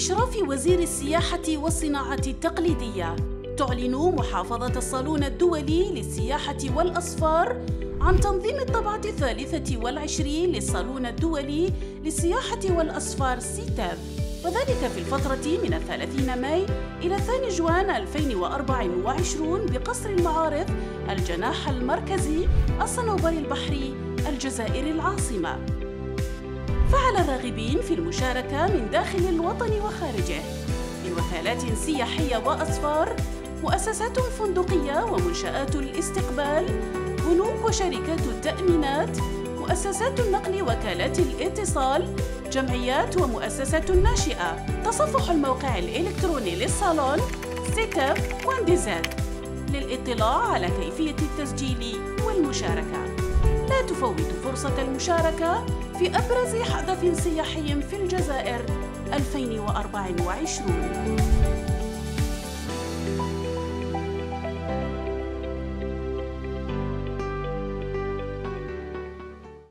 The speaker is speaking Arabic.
إشراف وزير السياحة والصناعة التقليدية. تعلن محافظة الصالون الدولي للسياحة والأسفار عن تنظيم الطبعة الثالثة والعشرين للصالون الدولي للسياحة والأسفار SITEV وذلك في الفترة من الثلاثين ماي إلى الثاني جوان 2024 بقصر المعارض الجناح المركزي الصنوبر البحري الجزائر العاصمة. فعلى الراغبين في المشاركة من داخل الوطن وخارجه. من وكالات سياحية وأسفار مؤسسات فندقية ومنشآت الاستقبال بنوك وشركات التأمينات مؤسسات النقل وكالات الاتصال جمعيات ومؤسسات ناشئة تصفح الموقع الإلكتروني للصالون سيتاب وانديزاد للإطلاع على كيفية التسجيل والمشاركة لا تفوت فرصة المشاركة في أبرز حدث سياحي في الجزائر 2024